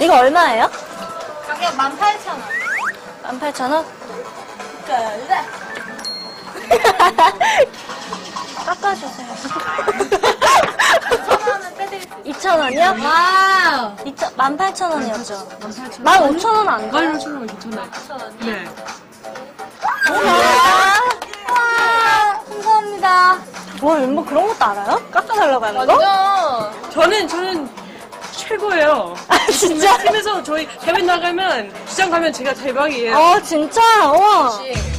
이거 얼마예요? 가격 18,000원. 18,000원? 그래. 깎아주세요. 1,000원은 빼드릴게요. 2,000원이요? 와우. 18,000원이었죠. 18,000원. 15,000원 안 돼요? 오시면 괜찮아요. 네. 와, 감사합니다. 와, 멤버 그런 것도 알아요? 깎아달라고 하는 거? 저는, 저는 최고예요. 아, 진짜? 팀에서 저희 해외 나가면, 시장 가면 제가 대박이에요. 어, 진짜? 와. 역시.